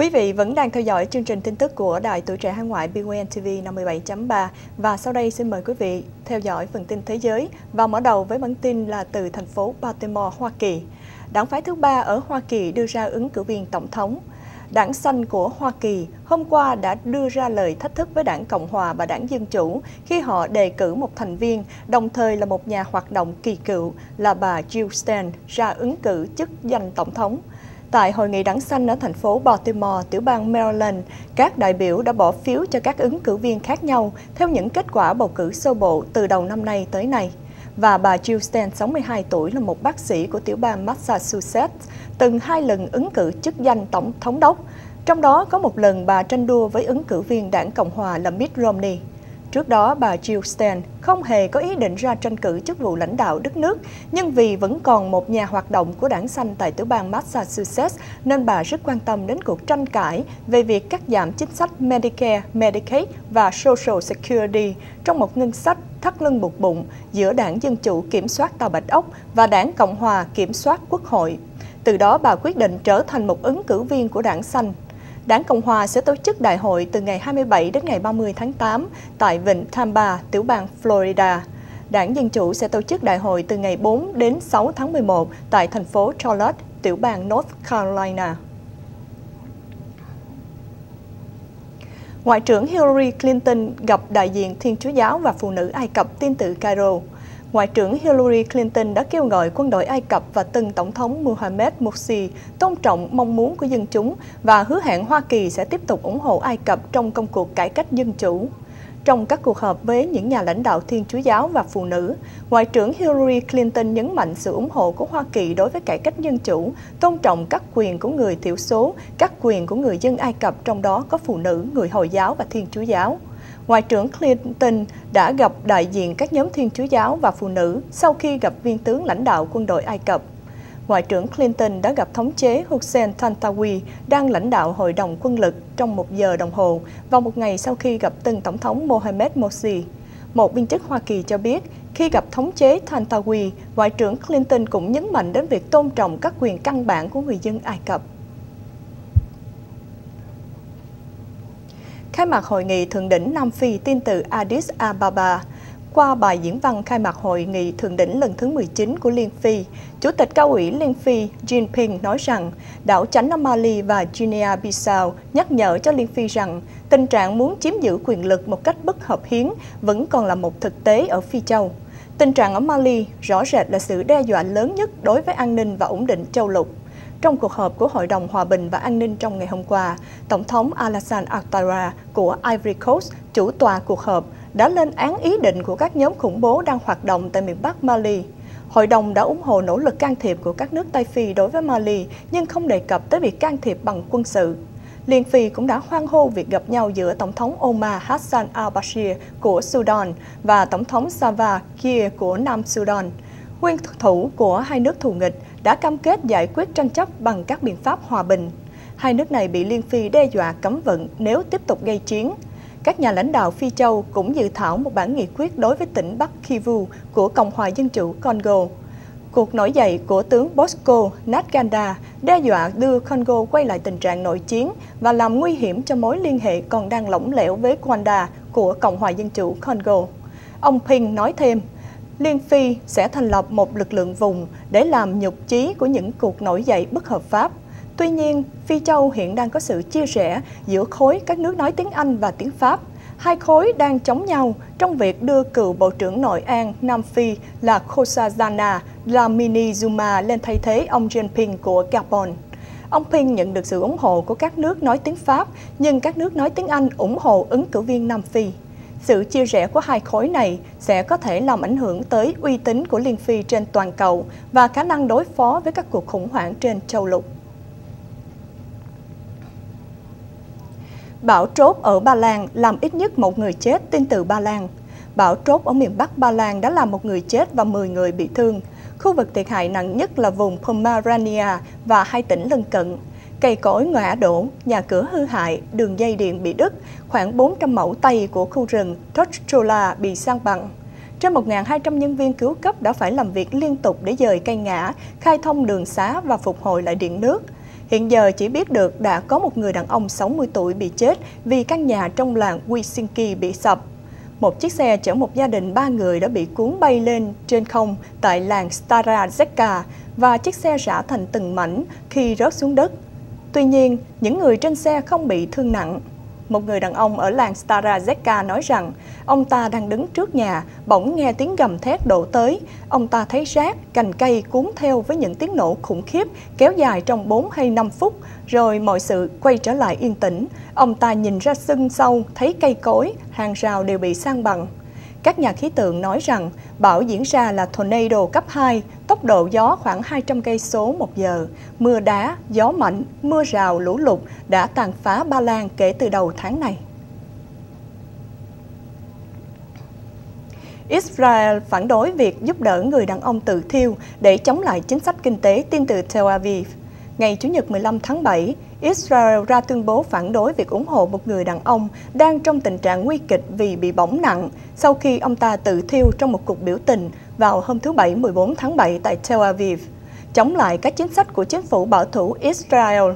Quý vị vẫn đang theo dõi chương trình tin tức của Đài Tuổi Trẻ Hải Ngoại BWN TV 57.3 và sau đây xin mời quý vị theo dõi phần tin thế giới và mở đầu với bản tin là từ thành phố Baltimore, Hoa Kỳ. Đảng phái thứ ba ở Hoa Kỳ đưa ra ứng cử viên tổng thống. Đảng xanh của Hoa Kỳ hôm qua đã đưa ra lời thách thức với đảng Cộng Hòa và đảng Dân Chủ khi họ đề cử một thành viên, đồng thời là một nhà hoạt động kỳ cựu là bà Jill Stein ra ứng cử chức danh tổng thống. Tại hội nghị đảng xanh ở thành phố Baltimore, tiểu bang Maryland, các đại biểu đã bỏ phiếu cho các ứng cử viên khác nhau theo những kết quả bầu cử sơ bộ từ đầu năm nay tới nay. Và bà Jill Stein, 62 tuổi, là một bác sĩ của tiểu bang Massachusetts, từng hai lần ứng cử chức danh tổng thống đốc. Trong đó có một lần bà tranh đua với ứng cử viên đảng Cộng Hòa là Mitt Romney. Trước đó, bà Jill Stein không hề có ý định ra tranh cử chức vụ lãnh đạo đất nước, nhưng vì vẫn còn một nhà hoạt động của đảng xanh tại tiểu bang Massachusetts, nên bà rất quan tâm đến cuộc tranh cãi về việc cắt giảm chính sách Medicare, Medicaid và Social Security trong một ngân sách thắt lưng buộc bụng giữa đảng Dân Chủ kiểm soát Tàu Bạch Ốc và đảng Cộng Hòa kiểm soát Quốc hội. Từ đó, bà quyết định trở thành một ứng cử viên của đảng xanh Đảng Cộng Hòa sẽ tổ chức đại hội từ ngày 27 đến ngày 30 tháng 8 tại Vịnh Tampa, tiểu bang Florida. Đảng Dân Chủ sẽ tổ chức đại hội từ ngày 4 đến 6 tháng 11 tại thành phố Charlotte, tiểu bang North Carolina. Ngoại trưởng Hillary Clinton gặp đại diện Thiên Chúa Giáo và phụ nữ Ai Cập tin tự Cairo. Ngoại trưởng Hillary Clinton đã kêu gọi quân đội Ai Cập và từng Tổng thống Mohamed Morsi tôn trọng mong muốn của dân chúng và hứa hẹn Hoa Kỳ sẽ tiếp tục ủng hộ Ai Cập trong công cuộc cải cách dân chủ. Trong các cuộc họp với những nhà lãnh đạo Thiên Chúa Giáo và phụ nữ, Ngoại trưởng Hillary Clinton nhấn mạnh sự ủng hộ của Hoa Kỳ đối với cải cách dân chủ, tôn trọng các quyền của người thiểu số, các quyền của người dân Ai Cập trong đó có phụ nữ, người Hồi giáo và Thiên Chúa Giáo. Ngoại trưởng Clinton đã gặp đại diện các nhóm Thiên Chúa Giáo và phụ nữ sau khi gặp viên tướng lãnh đạo quân đội Ai Cập. Ngoại trưởng Clinton đã gặp thống chế Hussein Tantawi đang lãnh đạo Hội đồng quân lực trong một giờ đồng hồ vào một ngày sau khi gặp từng Tổng thống Mohamed Morsi. Một viên chức Hoa Kỳ cho biết, khi gặp thống chế Tantawi, Ngoại trưởng Clinton cũng nhấn mạnh đến việc tôn trọng các quyền căn bản của người dân Ai Cập. Khai mạc hội nghị thượng đỉnh Nam Phi tin từ Addis Ababa. Qua bài diễn văn khai mạc hội nghị thượng đỉnh lần thứ 19 của Liên Phi, Chủ tịch cao ủy Liên Phi Jinping nói rằng đảo chánh Nam Mali và Guinea-Bissau nhắc nhở cho Liên Phi rằng tình trạng muốn chiếm giữ quyền lực một cách bất hợp hiến vẫn còn là một thực tế ở Phi Châu. Tình trạng ở Mali rõ rệt là sự đe dọa lớn nhất đối với an ninh và ổn định châu lục. Trong cuộc họp của Hội đồng Hòa bình và An ninh trong ngày hôm qua, Tổng thống Alassane Ouattara của Ivory Coast, chủ tòa cuộc họp, đã lên án ý định của các nhóm khủng bố đang hoạt động tại miền Bắc Mali. Hội đồng đã ủng hộ nỗ lực can thiệp của các nước Tây Phi đối với Mali, nhưng không đề cập tới việc can thiệp bằng quân sự. Liên Phi cũng đã hoan hô việc gặp nhau giữa Tổng thống Omar Hassan al-Bashir của Sudan và Tổng thống Salva Kiir của Nam Sudan. Nguyên thủ của hai nước thù nghịch đã cam kết giải quyết tranh chấp bằng các biện pháp hòa bình. Hai nước này bị Liên Phi đe dọa cấm vận nếu tiếp tục gây chiến. Các nhà lãnh đạo Phi Châu cũng dự thảo một bản nghị quyết đối với tỉnh Bắc Kivu của Cộng hòa Dân chủ Congo. Cuộc nổi dậy của tướng Bosco Ntaganda đe dọa đưa Congo quay lại tình trạng nội chiến và làm nguy hiểm cho mối liên hệ còn đang lỏng lẻo với Rwanda của Cộng hòa Dân chủ Congo. Ông Ping nói thêm, Liên Phi sẽ thành lập một lực lượng vùng để làm nhục chí của những cuộc nổi dậy bất hợp pháp. Tuy nhiên, Phi Châu hiện đang có sự chia rẽ giữa khối các nước nói tiếng Anh và tiếng Pháp. Hai khối đang chống nhau trong việc đưa cựu Bộ trưởng Nội an Nam Phi là Khosazana Dlamini Zuma lên thay thế ông Jinping của Gabon. Ông Ping nhận được sự ủng hộ của các nước nói tiếng Pháp, nhưng các nước nói tiếng Anh ủng hộ ứng cử viên Nam Phi. Sự chia rẽ của hai khối này sẽ có thể làm ảnh hưởng tới uy tín của Liên Phi trên toàn cầu và khả năng đối phó với các cuộc khủng hoảng trên châu lục. Bão trốt ở Ba Lan làm ít nhất một người chết tin từ Ba Lan. Bão trốt ở miền Bắc Ba Lan đã làm một người chết và 10 người bị thương. Khu vực thiệt hại nặng nhất là vùng Pomerania và hai tỉnh lân cận. Cây cối ngã đổ, nhà cửa hư hại, đường dây điện bị đứt, khoảng 400 mẫu tây của khu rừng Tochola bị sang bằng. Trên 1.200 nhân viên cứu cấp đã phải làm việc liên tục để dời cây ngã, khai thông đường xá và phục hồi lại điện nước. Hiện giờ chỉ biết được đã có một người đàn ông 60 tuổi bị chết vì căn nhà trong làng Wisinki bị sập. Một chiếc xe chở một gia đình ba người đã bị cuốn bay lên trên không tại làng Stara Zeka và chiếc xe rã thành từng mảnh khi rớt xuống đất. Tuy nhiên, những người trên xe không bị thương nặng. Một người đàn ông ở làng Stara Zeka nói rằng ông ta đang đứng trước nhà, bỗng nghe tiếng gầm thét đổ tới. Ông ta thấy rác, cành cây cuốn theo với những tiếng nổ khủng khiếp kéo dài trong 4 hay 5 phút, rồi mọi sự quay trở lại yên tĩnh. Ông ta nhìn ra sân sau, thấy cây cối, hàng rào đều bị sang bằng. Các nhà khí tượng nói rằng bão diễn ra là tornado cấp 2, tốc độ gió khoảng 200 cây số một giờ. Mưa đá, gió mạnh, mưa rào, lũ lụt đã tàn phá Ba Lan kể từ đầu tháng này. Israel phản đối việc giúp đỡ người đàn ông tự thiêu để chống lại chính sách kinh tế tin từ Tel Aviv. Ngày Chủ nhật 15 tháng 7, Israel ra tuyên bố phản đối việc ủng hộ một người đàn ông đang trong tình trạng nguy kịch vì bị bỏng nặng sau khi ông ta tự thiêu trong một cuộc biểu tình vào hôm thứ Bảy 14 tháng 7 tại Tel Aviv, chống lại các chính sách của chính phủ bảo thủ Israel.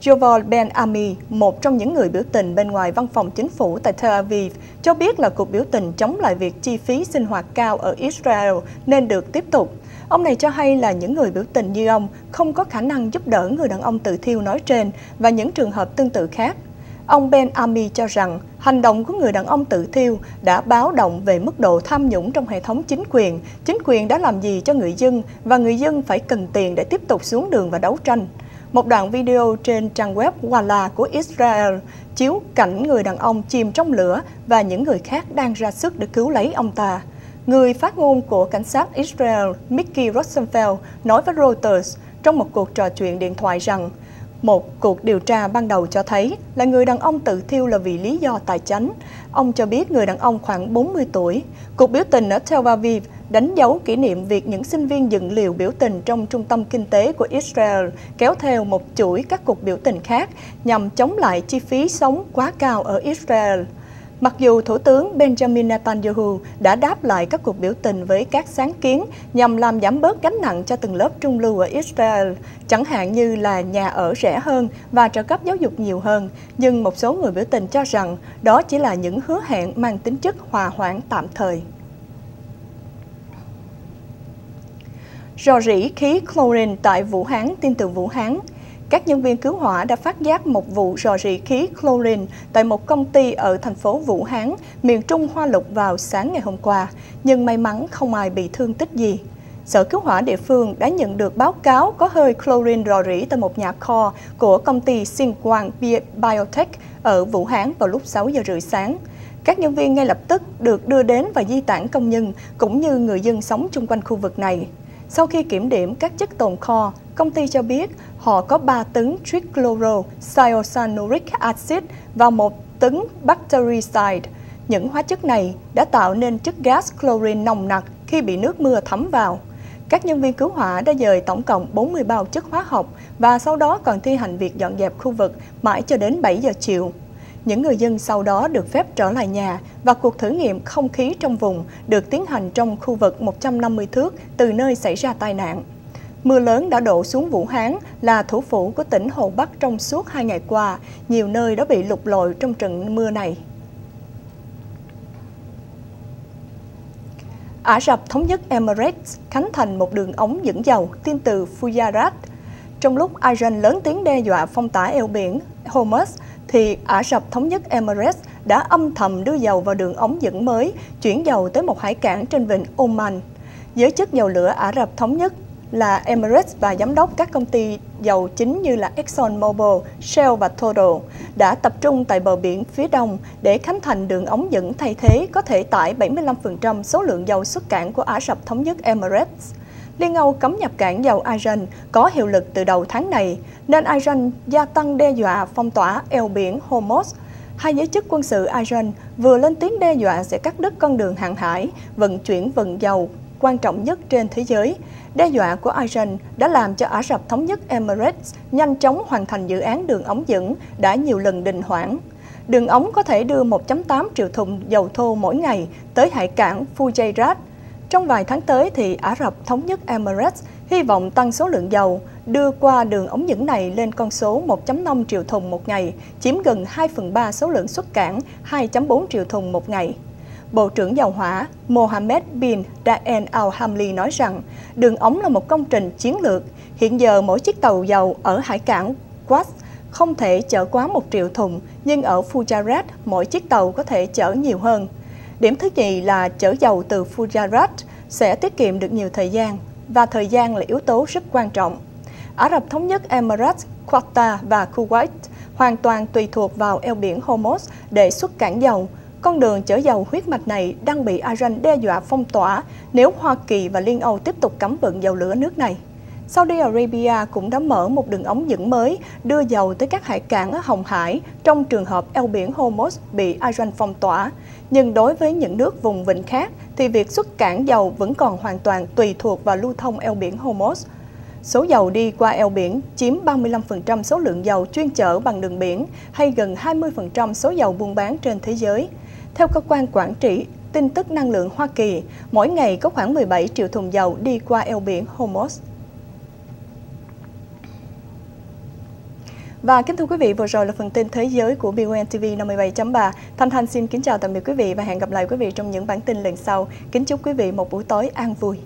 Joval Ben Ami, một trong những người biểu tình bên ngoài văn phòng chính phủ tại Tel Aviv, cho biết là cuộc biểu tình chống lại việc chi phí sinh hoạt cao ở Israel nên được tiếp tục. Ông này cho hay là những người biểu tình như ông không có khả năng giúp đỡ người đàn ông tự thiêu nói trên và những trường hợp tương tự khác. Ông Ben Ami cho rằng hành động của người đàn ông tự thiêu đã báo động về mức độ tham nhũng trong hệ thống chính quyền. Chính quyền đã làm gì cho người dân và người dân phải cần tiền để tiếp tục xuống đường và đấu tranh. Một đoạn video trên trang web Walla của Israel chiếu cảnh người đàn ông chìm trong lửa và những người khác đang ra sức để cứu lấy ông ta. Người phát ngôn của cảnh sát Israel Mickey Rosenfeld nói với Reuters trong một cuộc trò chuyện điện thoại rằng, một cuộc điều tra ban đầu cho thấy là người đàn ông tự thiêu là vì lý do tài chánh. Ông cho biết người đàn ông khoảng 40 tuổi. Cuộc biểu tình ở Tel Aviv đánh dấu kỷ niệm việc những sinh viên dựng liều biểu tình trong trung tâm kinh tế của Israel kéo theo một chuỗi các cuộc biểu tình khác nhằm chống lại chi phí sống quá cao ở Israel. Mặc dù Thủ tướng Benjamin Netanyahu đã đáp lại các cuộc biểu tình với các sáng kiến nhằm làm giảm bớt gánh nặng cho từng lớp trung lưu ở Israel, chẳng hạn như là nhà ở rẻ hơn và trợ cấp giáo dục nhiều hơn, nhưng một số người biểu tình cho rằng đó chỉ là những hứa hẹn mang tính chất hòa hoãn tạm thời. Rò rỉ khí chlorine tại Vũ Hán, tin từ Vũ Hán, các nhân viên cứu hỏa đã phát giác một vụ rò rỉ khí chlorine tại một công ty ở thành phố Vũ Hán, miền Trung Hoa Lục vào sáng ngày hôm qua, nhưng may mắn không ai bị thương tích gì. Sở cứu hỏa địa phương đã nhận được báo cáo có hơi chlorine rò rỉ tại một nhà kho của công ty Quang Biotech ở Vũ Hán vào lúc 6 giờ rưỡi sáng. Các nhân viên ngay lập tức được đưa đến và di tản công nhân cũng như người dân sống chung quanh khu vực này. Sau khi kiểm điểm các chất tồn kho, công ty cho biết họ có 3 tấn trichloro acid và một tấn bactericide. Những hóa chất này đã tạo nên chất gas chlorine nồng nặc khi bị nước mưa thấm vào. Các nhân viên cứu hỏa đã dời tổng cộng 40 bao chất hóa học và sau đó còn thi hành việc dọn dẹp khu vực mãi cho đến 7 giờ chiều. Những người dân sau đó được phép trở lại nhà và cuộc thử nghiệm không khí trong vùng được tiến hành trong khu vực 150 thước từ nơi xảy ra tai nạn. Mưa lớn đã đổ xuống Vũ Hán là thủ phủ của tỉnh Hồ Bắc trong suốt hai ngày qua. Nhiều nơi đã bị lụt lội trong trận mưa này. Ả Rập Thống nhất Emirates khánh thành một đường ống dẫn dầu tin từ Fujairah. Trong lúc Iran lớn tiếng đe dọa phong tỏa eo biển Hormuz, thì Ả Rập Thống nhất Emirates đã âm thầm đưa dầu vào đường ống dẫn mới, chuyển dầu tới một hải cảng trên vịnh Oman. Giới chức dầu lửa Ả Rập Thống nhất là Emirates và giám đốc các công ty dầu chính như là ExxonMobil, Shell và Total đã tập trung tại bờ biển phía đông để khánh thành đường ống dẫn thay thế có thể tải 75% số lượng dầu xuất cảng của Ả Rập Thống nhất Emirates. Liên Âu cấm nhập cảng dầu Iran có hiệu lực từ đầu tháng này, nên Iran gia tăng đe dọa phong tỏa eo biển Hormuz. Hai giới chức quân sự Iran vừa lên tiếng đe dọa sẽ cắt đứt con đường hàng hải, vận chuyển vận dầu quan trọng nhất trên thế giới. Đe dọa của Iran đã làm cho Ả Rập Thống nhất Emirates nhanh chóng hoàn thành dự án đường ống dẫn đã nhiều lần đình hoãn. Đường ống có thể đưa 1.8 triệu thùng dầu thô mỗi ngày tới hải cảng Fujairah trong vài tháng tới thì Ả Rập Thống nhất Emirates hy vọng tăng số lượng dầu đưa qua đường ống dẫn này lên con số 1.5 triệu thùng một ngày, chiếm gần 2 phần 3 số lượng xuất cảng 2.4 triệu thùng một ngày. Bộ trưởng Dầu hỏa Mohammed bin Daen Al-Hamli nói rằng đường ống là một công trình chiến lược. Hiện giờ mỗi chiếc tàu dầu ở hải cảng Quas không thể chở quá một triệu thùng, nhưng ở Fujairah mỗi chiếc tàu có thể chở nhiều hơn. Điểm thứ nhì là chở dầu từ Fujairah sẽ tiết kiệm được nhiều thời gian, và thời gian là yếu tố rất quan trọng. Ả Rập Thống Nhất Emirates, Qatar và Kuwait hoàn toàn tùy thuộc vào eo biển Hormuz để xuất cảng dầu. Con đường chở dầu huyết mạch này đang bị Iran đe dọa phong tỏa nếu Hoa Kỳ và Liên Âu tiếp tục cấm vận dầu lửa nước này. Saudi Arabia cũng đã mở một đường ống dẫn mới đưa dầu tới các hải cảng ở Hồng Hải trong trường hợp eo biển Hormuz bị Iran phong tỏa. Nhưng đối với những nước vùng vịnh khác thì việc xuất cảng dầu vẫn còn hoàn toàn tùy thuộc vào lưu thông eo biển Hormuz. Số dầu đi qua eo biển chiếm 35% số lượng dầu chuyên chở bằng đường biển hay gần 20% số dầu buôn bán trên thế giới. Theo cơ quan quản trị tin tức năng lượng Hoa Kỳ, mỗi ngày có khoảng 17 triệu thùng dầu đi qua eo biển Hormuz. Và kính thưa quý vị, vừa rồi là phần tin thế giới của BON TV 57.3. Thanh Thanh xin kính chào tạm biệt quý vị và hẹn gặp lại quý vị trong những bản tin lần sau. Kính chúc quý vị một buổi tối an vui.